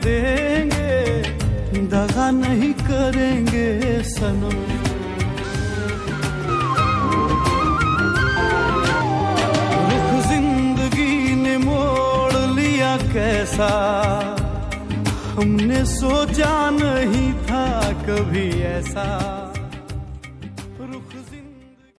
देंगे, दगा नहीं करेंगे सनम। रुख ज़िंदगी ने मोड़ लिया कैसा, हमने सोचा नहीं था कभी ऐसा। रुख ज़िंदगी